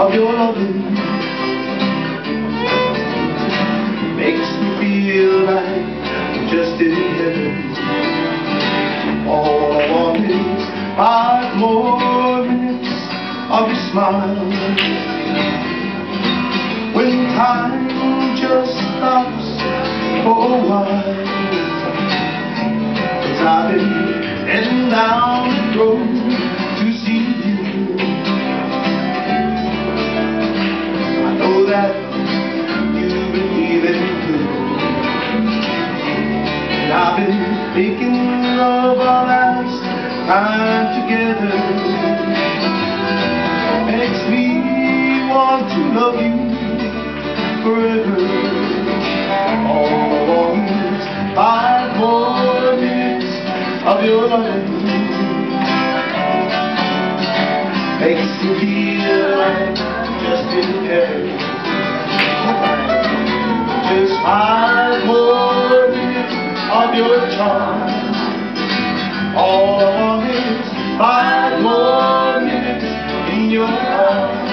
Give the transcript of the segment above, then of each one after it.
of your loving makes me feel like I'm just in heaven. All I want is five more minutes of your smile. When time just stops for a while, but I've been heading down the road. Time together to love you forever. All want is five more minutes of your loving. Makes me feel like just in heaven. Just five more minutes of your charm. Five more minutes in your arms.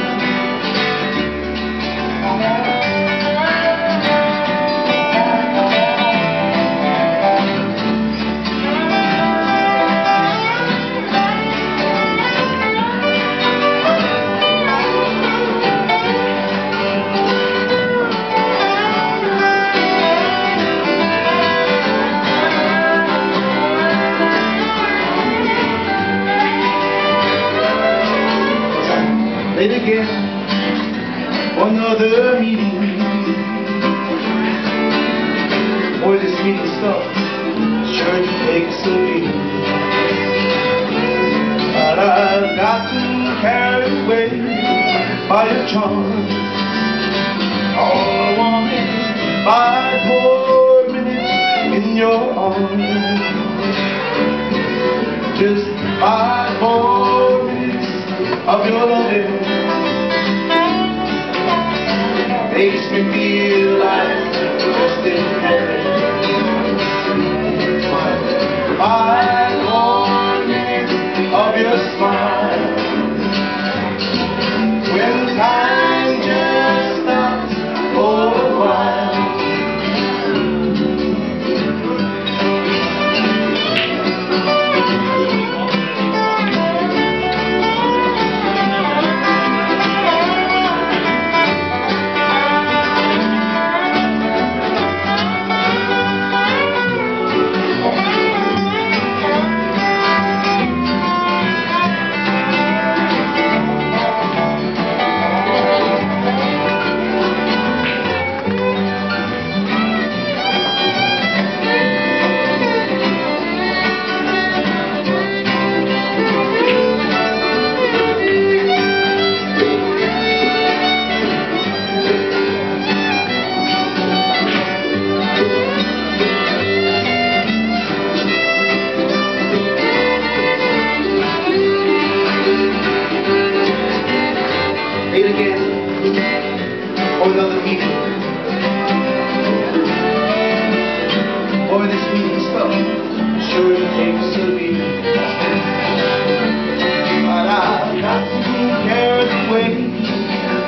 Late again another meeting. Boy, this meeting stuff sure takes a beating. But I've gotten carried away by your charm. All I want is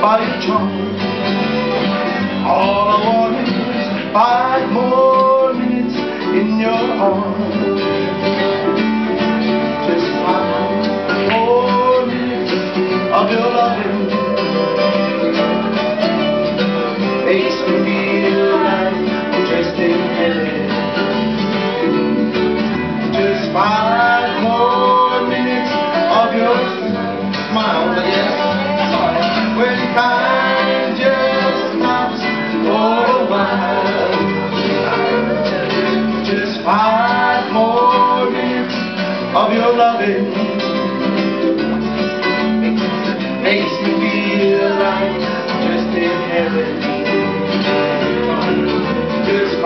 by your charm. All I want is five more minutes in your arms. your loving makes me feel like just in heaven. Just